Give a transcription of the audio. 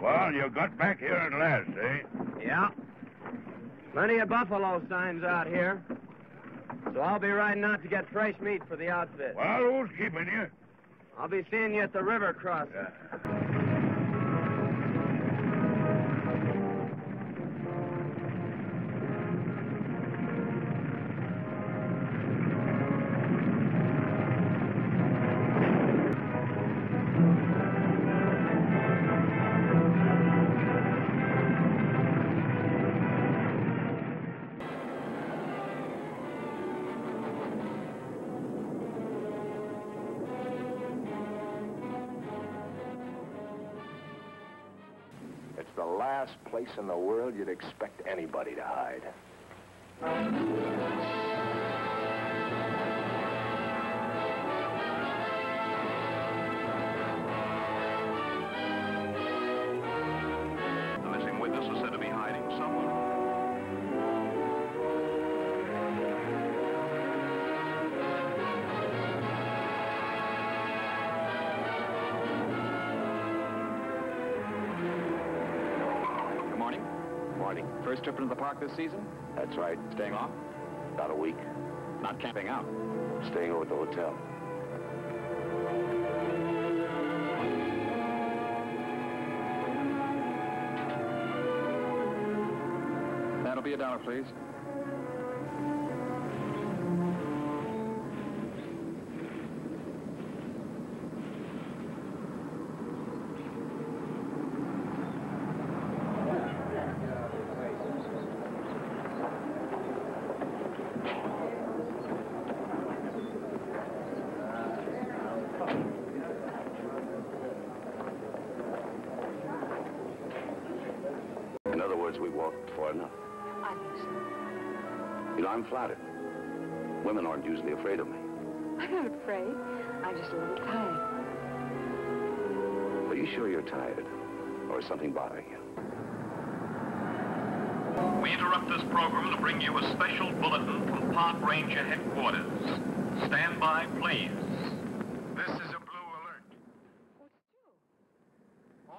Well, you got back here at last, eh? Yeah. Plenty of buffalo signs out here. So I'll be riding out to get fresh meat for the outfit. Well, who's keeping you? I'll be seeing you at the river crossing. It's last place in the world you'd expect anybody to hide. Morning. First trip into the park this season? That's right. Staying off? About a week. Not camping out. Staying over at the hotel. That'll be a dollar, please. In other words, we walked far enough. I think so. You know, I'm flattered. Women aren't usually afraid of me. I'm not afraid. I'm just a little tired. Are you sure you're tired? Or is something bothering you? We interrupt this program to bring you a special bulletin from Park Ranger headquarters. Stand by, please.